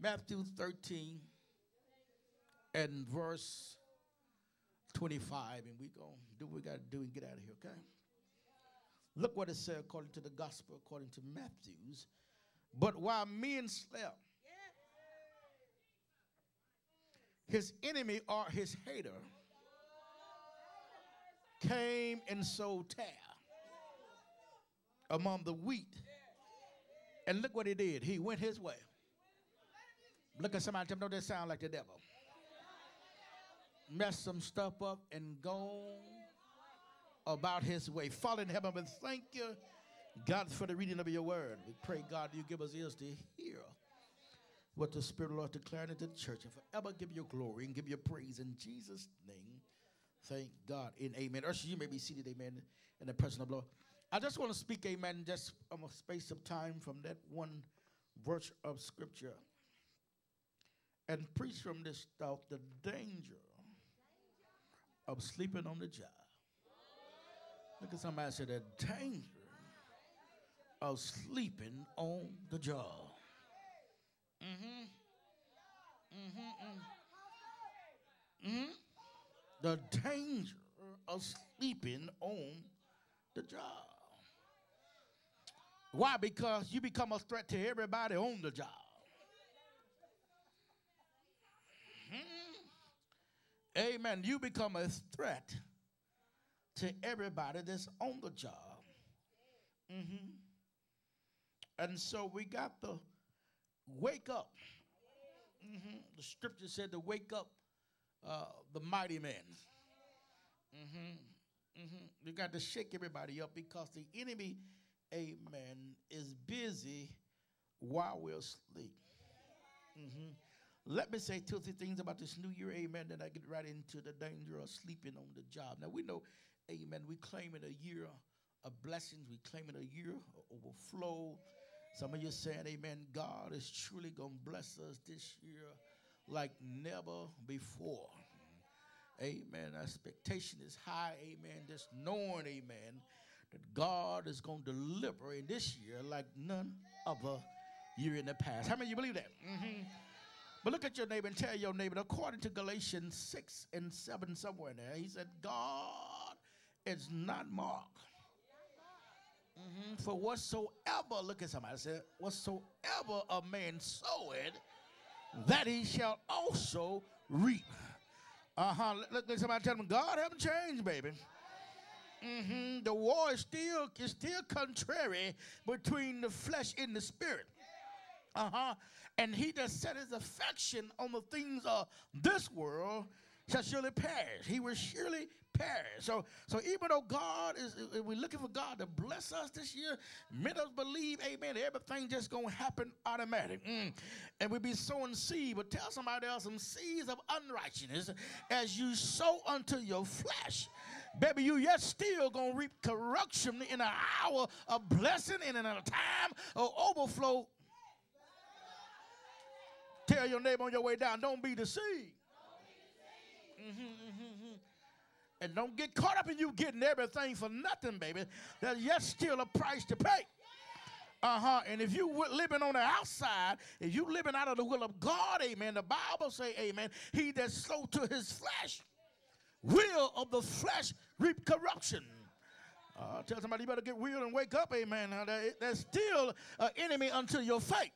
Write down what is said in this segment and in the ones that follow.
Matthew 13 and verse 25, and we to do what we got to do and get out of here, okay? Look what it said according to the gospel, according to Matthew's. But while men slept, his enemy or his hater came and sowed tare among the wheat. And look what he did. He went his way. Look at somebody tell me, don't that sound like the devil? Mess some stuff up and go about his way. Fall in heaven, but thank you, God, for the reading of your word. We pray, God, you give us ears to hear what the Spirit of the Lord declared into the church and forever give your glory and give your praise in Jesus' name. Thank God and amen. Usher, you may be seated, amen, in the presence of the Lord. I just want to speak, amen, just a space of time from that one verse of scripture and preach from this thought the danger of sleeping on the job. Look at somebody say the danger of sleeping on the job. Mm-hmm. Mm-hmm. Mm-hmm. The danger of sleeping on the job. Why? Because you become a threat to everybody on the job. Amen. You become a threat to everybody that's on the job. Mm-hmm. And so we got to wake up. Mm-hmm. The scripture said to wake up uh, the mighty men. Mm-hmm. Mm-hmm. We got to shake everybody up because the enemy, amen, is busy while we're asleep. Mm-hmm. Let me say two three things about this new year, amen, then I get right into the danger of sleeping on the job. Now we know, amen, we claim it a year of blessings, we claim it a year of overflow. Some of you saying, amen, God is truly going to bless us this year like never before. Amen. Expectation is high. Amen. Just knowing, amen, that God is going to deliver in this year like none other year in the past. How many of you believe that? Mm-hmm. But look at your neighbor and tell your neighbor, according to Galatians 6 and 7, somewhere in there, he said, God is not mocked. Mm-hmm. For whatsoever, look at somebody I said, whatsoever a man soweth, that he shall also reap. Uh huh. Look, look, somebody tell him, God haven't changed, baby. Mm-hmm. The war is still is still contrary between the flesh and the spirit. Uh huh. And he that set his affection on the things of this world shall surely perish. He will surely perish. So, so even though God is, we're looking for God to bless us this year, many of us believe, amen, everything just gonna happen automatic. Mm. And we be sowing seed, but tell somebody else some seeds of unrighteousness as you sow unto your flesh. Baby, you yet still gonna reap corruption in an hour of blessing and in a time of overflow. Tell your neighbor on your way down, don't be deceived. Mm-hmm, mm-hmm, mm-hmm. And don't get caught up in you getting everything for nothing, baby. There's yet still a price to pay. Uh huh. And if you living on the outside, if you living out of the will of God, amen. The Bible say, amen. He that slow to his flesh, will of the flesh reap corruption. Uh, tell somebody you better get real and wake up, amen. Now, there's still an enemy unto your faith.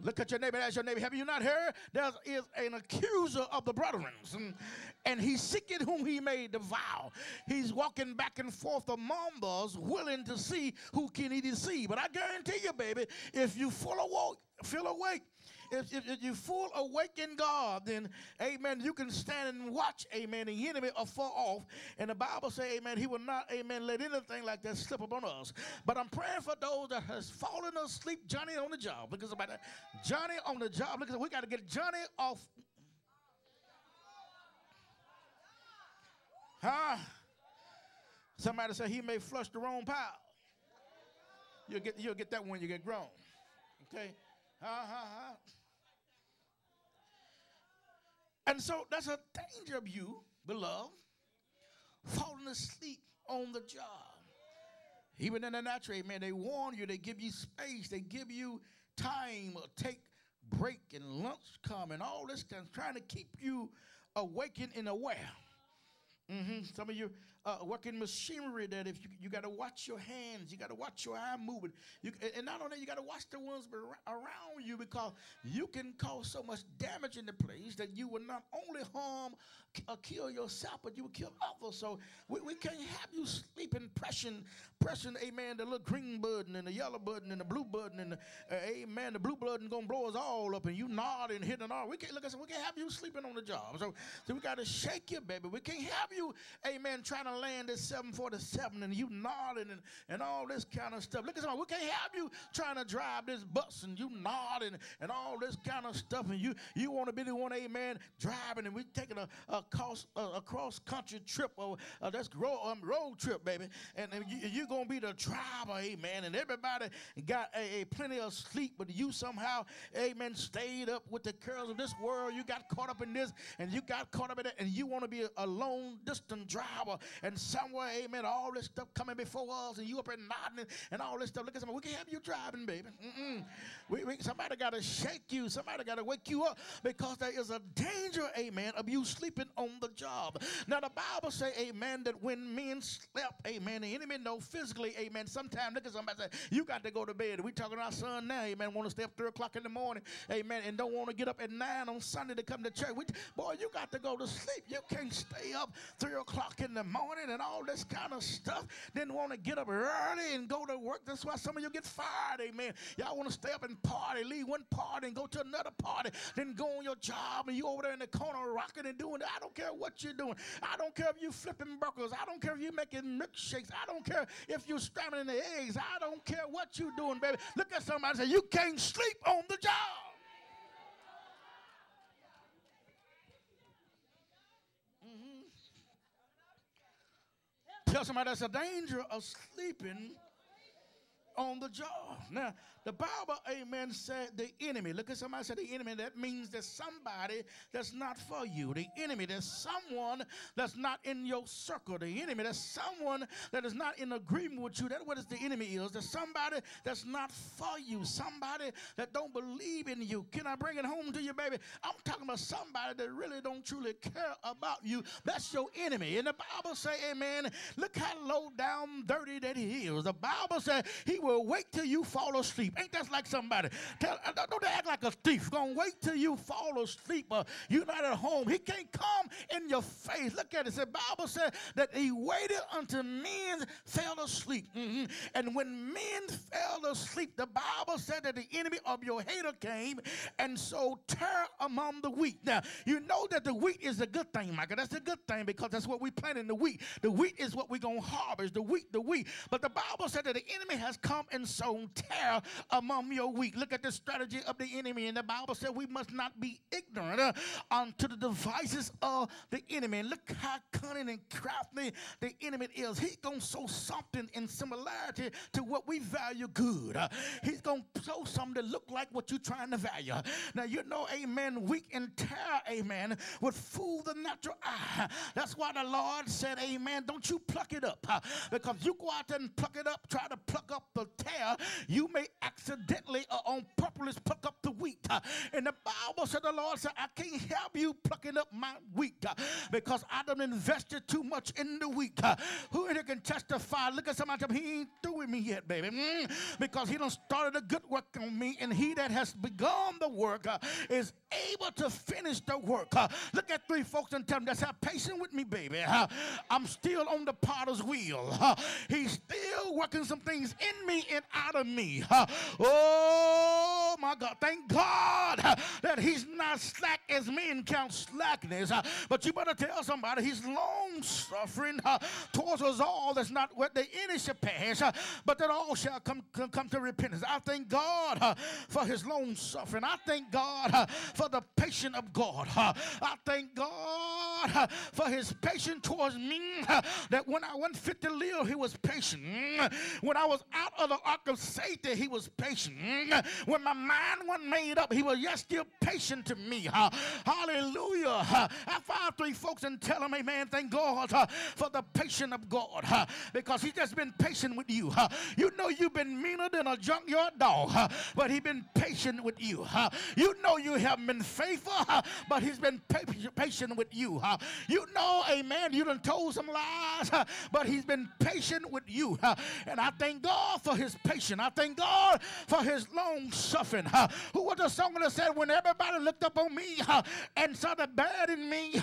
Look at your neighbor, ask your neighbor, have you not heard? There is an accuser of the brethren, and he seeketh whom he may devour. He's walking back and forth among us, willing to see who can he deceive. But I guarantee you, baby, if you full awake, feel awake, if, if, if, you're full awaken God, then, amen, you can stand and watch, amen, the enemy afar off. And the Bible say, amen, he will not, amen, let anything like that slip upon us. But I'm praying for those that has fallen asleep, Johnny on the job. Because about that, Johnny on the job. Look, we got to get Johnny off. Huh? Somebody say he may flush the wrong pile. You'll get, you'll get that when you get grown. Okay? Ha. And so that's a danger of you, beloved, falling asleep on the job. Even in the natural, man, they warn you, they give you space, they give you time, to take break and lunch come and all this kind trying to keep you awakened and aware. Mm-hmm. Some of you uh, working machinery that if you, you got to watch your hands, you got to watch your eye movement. You, and not only you got to watch the ones around you because you can cause so much damage in the place that you will not only harm or kill yourself, but you will kill others. So we, we can't have you sleeping, pressing, pressing, amen, the little green button and the yellow button and the blue button and the, uh, amen, the blue button gonna blow us all up and you nod and hit an R. We can't look at we can't have you sleeping on the job. So, so we got to shake you, baby. We can't have you, amen, trying to land at 747 and you nodding and, and all this kind of stuff. Look at somebody, we can't have you trying to drive this bus and you nodding and all this kind of stuff and you you want to be the one, amen, driving and we taking a, a, cross, a, cross country trip or uh, that's road, um, road trip, baby. And, and you, you're going to be the driver, amen. And everybody got a, a, plenty of sleep, but you somehow, amen, stayed up with the cares of this world. You got caught up in this and you got caught up in that and you want to be a, a long distance driver and somewhere, amen, all this stuff coming before us and you up and nodding and all this stuff. Look at somebody, we can't have you driving, baby. We, we, somebody got to shake you. Somebody got to wake you up because there is a danger, amen, of you sleeping on the job. Now, the Bible say, amen, that when men slept, amen, the enemy know physically, amen, sometimes look at somebody say, you got to go to bed. We talking to our son now, amen, want to stay up 3 o'clock in the morning, amen, and don't want to get up at 9 on Sunday to come to church. We, boy, you got to go to sleep. You can't stay up 3 o'clock in the morning and all this kind of stuff. Then want to get up early and go to work. That's why some of you get fired, amen. Y'all want to stay up and party, leave one party and go to another party, then go on your job and you over there in the corner rocking and doing. I don't care what you're doing. I don't care if you flipping burgers. I don't care if you're making milkshakes. I don't care if you're scrambling the eggs. I don't care what you're doing, baby. Look at somebody and say, You can't sleep on the job. Mm-hmm. Tell somebody that's a danger of sleeping on the job. Now, the Bible, amen, said the enemy. Look at somebody said the enemy. That means that somebody that's not for you. The enemy, there's someone that's not in your circle. The enemy, there's someone that is not in agreement with you. That's what the enemy is. There's somebody that's not for you. Somebody that don't believe in you. Can I bring it home to you, baby? I'm talking about somebody that really don't truly care about you. That's your enemy. And the Bible say, amen, look how low down dirty that he is. The Bible said he will wait till you fall asleep. Ain't that like somebody? Tell, uh, don't act like a thief. Gonna wait till you fall asleep or you're not at home. He can't come in your face. Look at it. The Bible said that he waited until men fell asleep. Mm-hmm. And when men fell asleep, the Bible said that the enemy of your hater came and so terror among the wheat. Now, you know that the wheat is a good thing, Michael. That's a good thing because that's what we plant in the wheat. The wheat is what we're going to harvest. The wheat, the wheat. But the Bible said that the enemy has come and sown terror among your weak. Look at the strategy of the enemy. And the Bible said we must not be ignorant uh, unto the devices of the enemy. And look how cunning and crafty the enemy is. He's going to sow something in similarity to what we value good. Uh, he's going to sow something that look like what you're trying to value. Now, you know, amen, weak and terror, amen, would fool the natural eye. That's why the Lord said, amen, don't you pluck it up. Uh, because you go out there and pluck it up, try to pluck up the tare, you may accidentally or on purpose pluck up the wheat. Uh, and the Bible said, the Lord said, I can't help you plucking up my wheat uh, because I done invested too much in the wheat. Uh, who in here can testify? Look at somebody, he ain't through with me yet, baby. Mm, because he done started a good work on me, and he that has begun the work is able to finish the work. Look at three folks and tell them, that's how patient with me, baby. I'm still on the potter's wheel. he's still working some things in me and out of me. Oh my God. Thank God that he's not slack as men count slackness. But you better tell somebody he's long suffering uh, towards us all. That's not what the any shall pass, uh, but that all shall come, come, come to repentance. I thank God uh, for his long suffering. I thank God for the patience of God. I thank God for his patience towards me. That when I went fit to live, he was patient. When I was out of the ark of safety, he was patient. Mm, when my mind wasn't made up, he was, that's still patient to me. Hallelujah. I find three folks and tell them, amen, thank God for the patience of God because He's just been patient with you. You know you've been meaner than a junkyard dog, but He's been patient with you. you know you have been faithful, but He's been patient with you. you know, amen, you done told some lies, but He's been patient with you. and I thank God for His patience. I thank God for His long suffering. who was the song that said, when everybody looked up on me and saw the bad in me,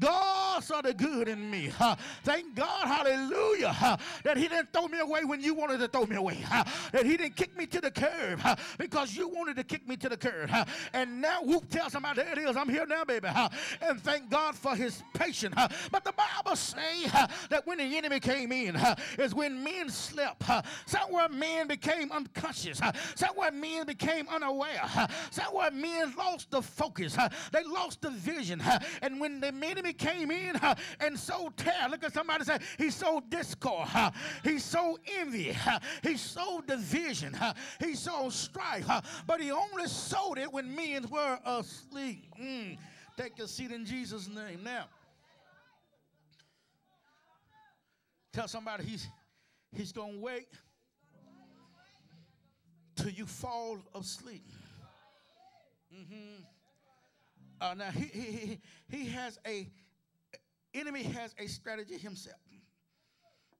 God saw the good in me. thank God, hallelujah, that He didn't throw me away when you wanted to throw me away. that He didn't kick me to the curb because you wanted to kick me to the curb. and now, whoop, tell somebody, there it is, I'm here now, baby. and thank God for His patience. but the Bible say that when the enemy came in is when men slept. somewhere men became unconscious. Somewhere men became unaware. somewhere men lost the focus. they lost the vision. and when the enemy came in and sowed tare, look at somebody say, he sowed discord. he sowed envy. he sowed division. he sowed strife. but he only sowed it when men were asleep. Mm. Take your seat in Jesus' name. Now, tell somebody he's he's gonna wait till you fall asleep. Mm-hmm. Uh, now he, he he has a enemy has a strategy himself.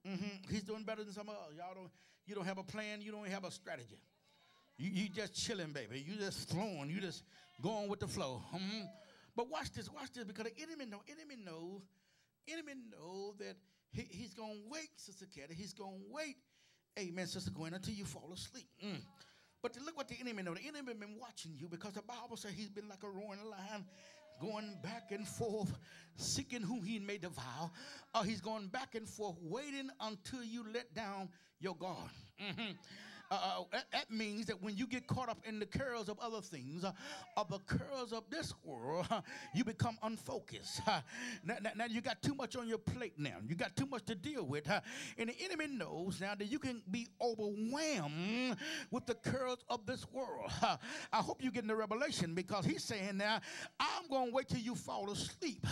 Mm-hmm. He's doing better than some of us. Y'all don't you don't have a plan. You don't have a strategy. You you just chilling, baby. You just flowing. You just going with the flow. Mm-hmm. But watch this. Watch this because the enemy know. Enemy know. Enemy know that he, he's gonna wait, Sister Katie. He's gonna wait. Amen, Sister Gwen, until you fall asleep. Mm. But look what the enemy know. The enemy been watching you because the Bible says he's been like a roaring lion going back and forth, seeking whom he may devour. Or he's going back and forth, waiting until you let down your guard. Mm-hmm. Uh, uh, that, that, means that when you get caught up in the curls of other things, uh, of the curls of this world, you become unfocused. Now, now, now, you got too much on your plate now. You got too much to deal with. and the enemy knows now that you can be overwhelmed with the curls of this world. I hope you get in the revelation because he's saying now, I'm going to wait till you fall asleep.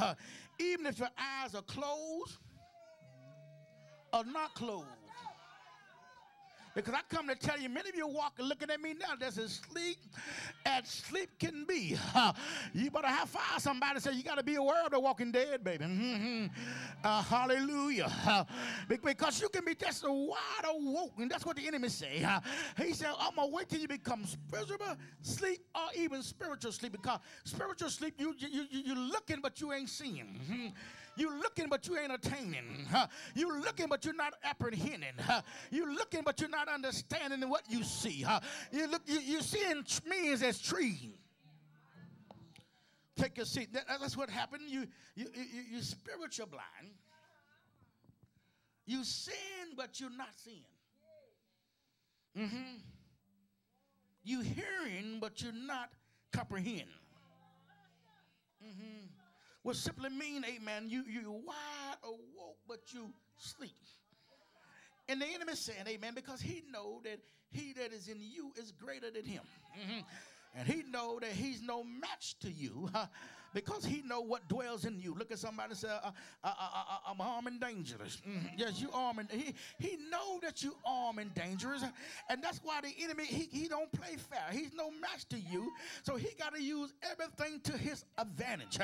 even if your eyes are closed or not closed. Because I come to tell you, many of you walking looking at me now that's as sleep as sleep can be. Uh, you better have fire somebody say you got to be aware of the walking dead, baby. Mm-hmm. Uh, hallelujah. Uh, because you can be just wide awoke, and that's what the enemy say. He said, I'm going to wait till you become spiritual sleep or even spiritual sleep. Because spiritual sleep, you, you, you, you're looking, but you ain't seeing. Mm-hmm. You're looking, but you ain't attaining. You're looking, but you're not apprehending. You're looking, but you're not understanding what you see. You look, you, you're seeing me as trees. Take a seat. That, that's what happened. You, you, you, you're spiritual blind. You sin, but you're not seeing. Mm-hmm. You hearing, but you're not comprehending. Mm-hmm would simply mean, amen, you, you're wide awoke, but you sleep. And the enemy is saying, amen, because he know that he that is in you is greater than him. Mm-hmm. And he know that he's no match to you. because he know what dwells in you. Look at somebody say, uh, uh, uh, I'm armed and dangerous. Mm-hmm. Yes, you armed. And he, he know that you armed and dangerous. And that's why the enemy, he, he don't play fair. He's no match to you. So he got to use everything to his advantage.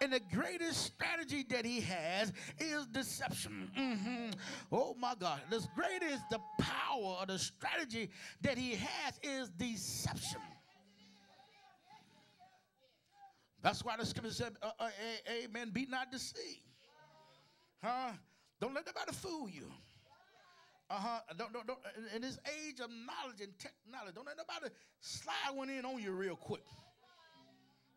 And the greatest strategy that he has is deception. Mm-hmm. Oh my God. The greatest, the power or the strategy that he has is deception. That's why the scripture said, uh, uh, Amen, be not deceived. Huh? Don't let nobody fool you. Uh-huh. Don't, don't, don't, in this age of knowledge and technology, don't let nobody slide one in on you real quick.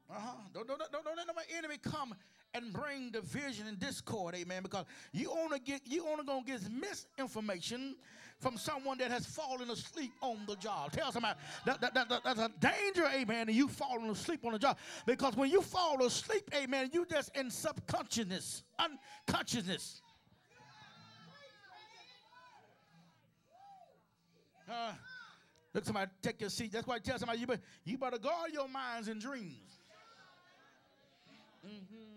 Uh-huh. Don't, don't, don't, don't let my enemy come and bring division and discord, amen, because you only get you only gonna get misinformation from someone that has fallen asleep on the job. Tell somebody that, that, that, that that's a danger, amen, and you falling asleep on the job. Because when you fall asleep, amen, you just in subconsciousness, unconsciousness. Uh, Look, somebody take your seat. That's why I tell somebody you better, you better guard your minds and dreams. Mm-hmm.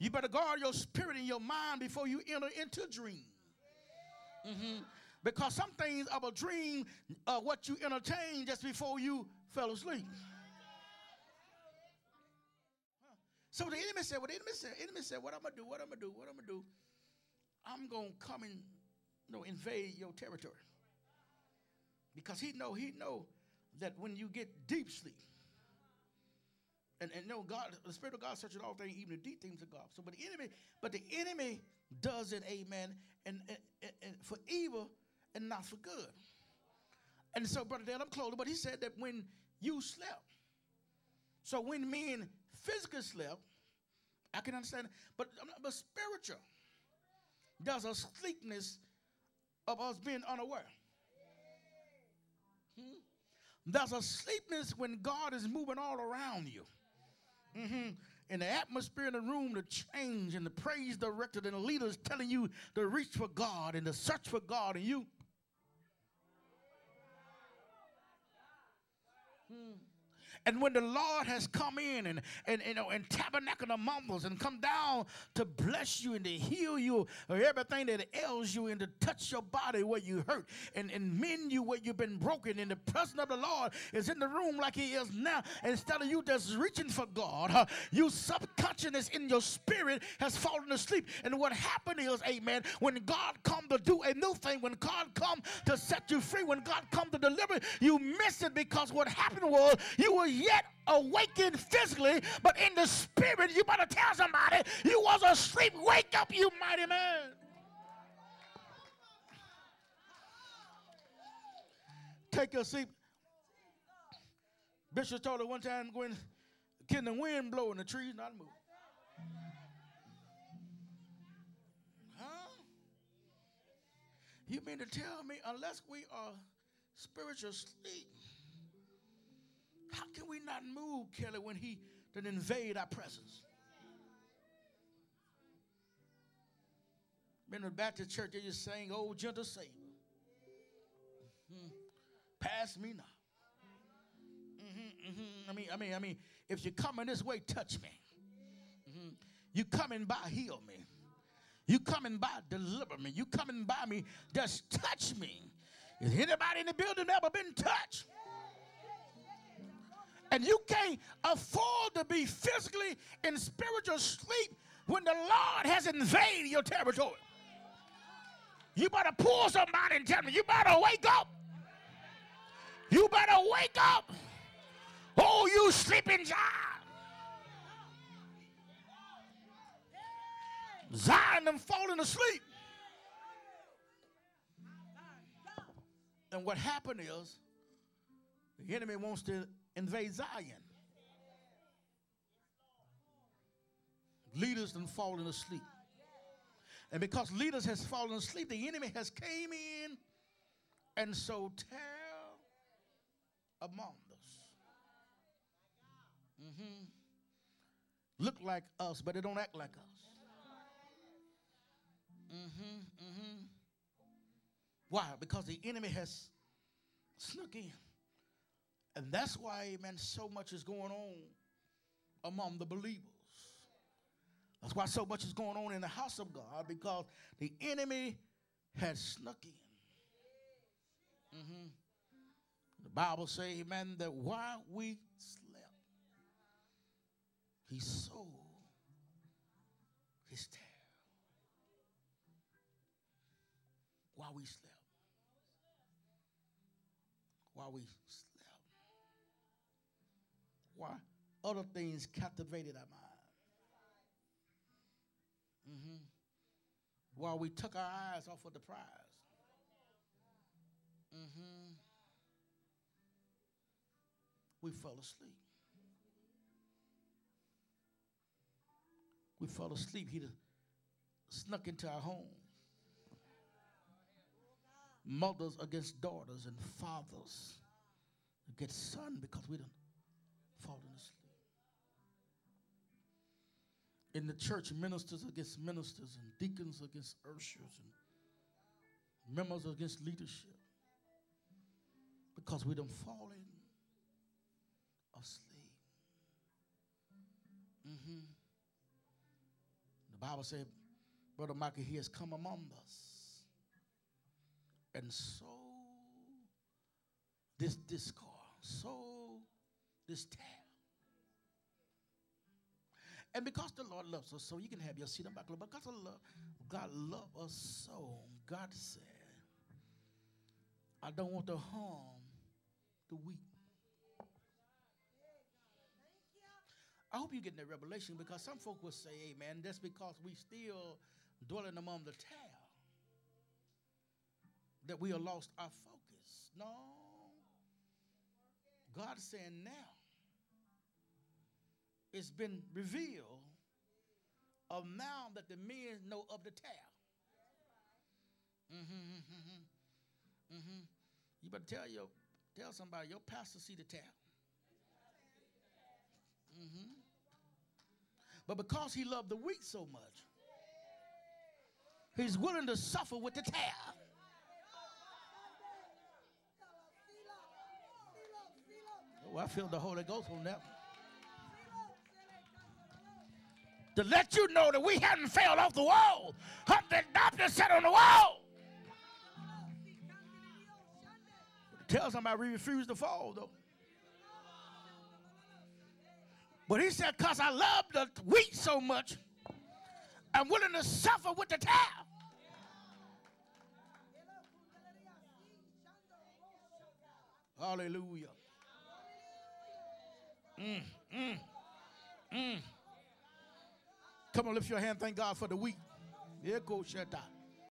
You better guard your spirit and your mind before you enter into a dream. Mm-hmm. Because some things of a dream are what you entertain just before you fell asleep. So the enemy said, What the enemy said, enemy said, What I'm gonna do, what I'm gonna do, what I'm gonna do, I'm gonna come and you know, invade your territory. Because he know, he know that when you get deep sleep, and, and no, God, the Spirit of God searches all things, even the deep things of God. So, but the enemy, but the enemy does it, amen, and, and, and for evil and not for good. And so, Brother Dale, I'm closing, but he said that when you slept, so when men physically slept, I can understand, but, but spiritual, there's a sleepness of us being unaware. Hmm? There's a sleepness when God is moving all around you. Mm-hmm. And the atmosphere in the room to change, and the praise director and the leaders telling you to reach for God and to search for God, and you. Hmm. And when the Lord has come in and, and, you know, and tabernacle among us and come down to bless you and to heal you of everything that ails you and to touch your body where you hurt and, and mend you where you've been broken, and the presence of the Lord is in the room like he is now. Instead of you just reaching for God, uh, you subconsciousness in your spirit has fallen asleep. And what happened is, amen, when God come to do a new thing, when God come to set you free, when God come to deliver, you miss it because what happened was you were yet awakened physically, but in the spirit, you better tell somebody you was asleep. Wake up, you mighty man. Take your seat. Bishop told her one time when can the wind blow and the trees not move. Huh? You mean to tell me unless we are spiritual sleep, how can we not move, Kelly, when he did invade our presence? Been to the Baptist church, they just saying, "Oh, gentle Savior, hmm. pass me not." Mm-hmm, mm-hmm. I mean, I mean, I mean, if you're coming this way, touch me. Mm-hmm. You coming by, heal me. You coming by, deliver me. You coming by me, just touch me. Is anybody in the building ever been touched? And you can't afford to be physically in spiritual sleep when the Lord has invaded your territory. You better pull somebody and tell me, you better wake up. You better wake up. Oh, you sleeping Zion. Zion them falling asleep. And what happened is the enemy wants to invade Zion. Leaders have fallen asleep. And because leaders has fallen asleep, the enemy has came in and so tell among us. Mm-hmm. Look like us, but they don't act like us. Mm-hmm, mm-hmm. Why? Because the enemy has snuck in. And that's why, amen, so much is going on among the believers. That's why so much is going on in the house of God because the enemy had snuck in. Mm-hmm. The Bible says, amen, that while we slept, he sowed his tail. While we slept. While we slept. Why? Other things captivated our mind. Mm-hmm. While we took our eyes off of the prize. Mm-hmm. We fell asleep. We fell asleep. He snuck into our home. Mothers against daughters and fathers against son because we didn't falling asleep. In the church, ministers against ministers, and deacons against ushers, and members against leadership. Because we done fallen asleep. Mm-hmm. The Bible said, Brother Michael, he has come among us and so this discord, so this tale. And because the Lord loves us so, you can have your seat. I'm back. Because of love, God loved us so, God said, I don't want to harm the weak. I hope you get that revelation because some folk will say, Amen, that's because we still dwelling among the tower that we have lost our focus. No. God's saying now it's been revealed of now that the men know of the tale. Mm-hmm, mm-hmm, mm-hmm. You better tell your tell somebody your pastor see the tale. Mm-hmm. But because he loved the weak so much, he's willing to suffer with the tale. Oh, I feel the Holy Ghost on that. To let you know that we hadn't fell off the wall. Humpty Dumpty sat on the wall. Tell somebody we refuse to fall, though. But he said, because I love the wheat so much, I'm willing to suffer with the tail. Hallelujah. Mm, mm, mm. Come on, lift your hand. Thank God for the week. Goes Shaddai.